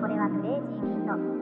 これはクレイジービート。